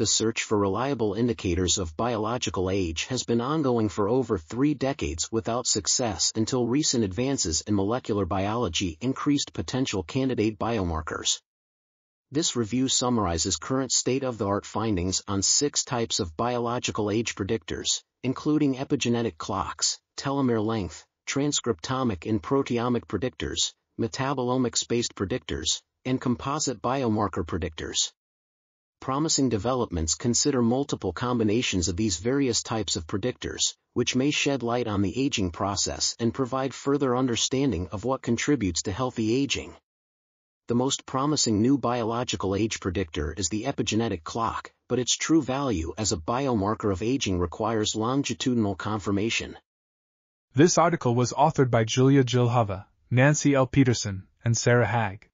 The search for reliable indicators of biological age has been ongoing for over three decades without success until recent advances in molecular biology increased potential candidate biomarkers. This review summarizes current state-of-the-art findings on six types of biological age predictors, including epigenetic clocks, telomere length, transcriptomic and proteomic predictors, metabolomics-based predictors, and composite biomarker predictors promising developments consider multiple combinations of these various types of predictors, which may shed light on the aging process and provide further understanding of what contributes to healthy aging. The most promising new biological age predictor is the epigenetic clock, but its true value as a biomarker of aging requires longitudinal confirmation. This article was authored by Juulia Jylhävä, Nancy L. Pedersen, and Sara Hägg.